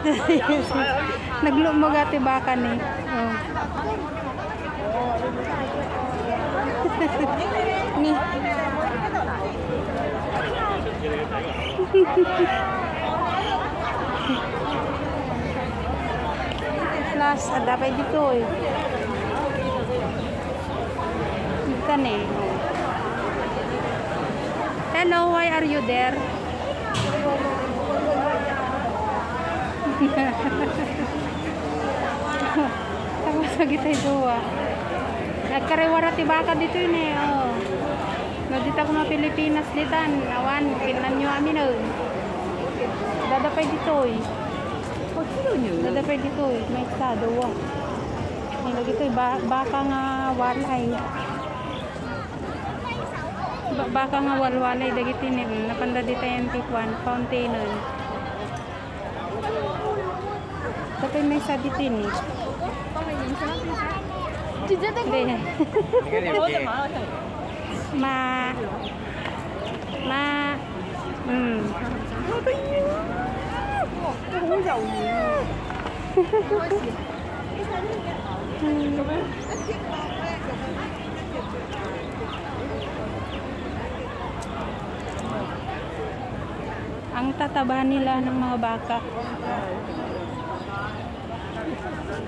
Naglumog ate baka ni. Oh. ni. Plus, ada pa dito eh. Ikan eh. Hello, why are you there? Tapos lagi tayo duwa. Nagkarewara ti baka dito yun eh. Oh. Nandito ako mga Pilipinas ditan. Awan, kinan nyo amin oh. Dadapay dito eh. Dadapay dito eh. May isa, duwa. May lagi ito eh. Ba- baka nga walay. Ba- baka nga walwalay dagiti ni napanda dito yung tikwan fountain Tapos may sa dito ni. Hindi. Ma Ma Hmm. Ang tataba nila ng mga baka.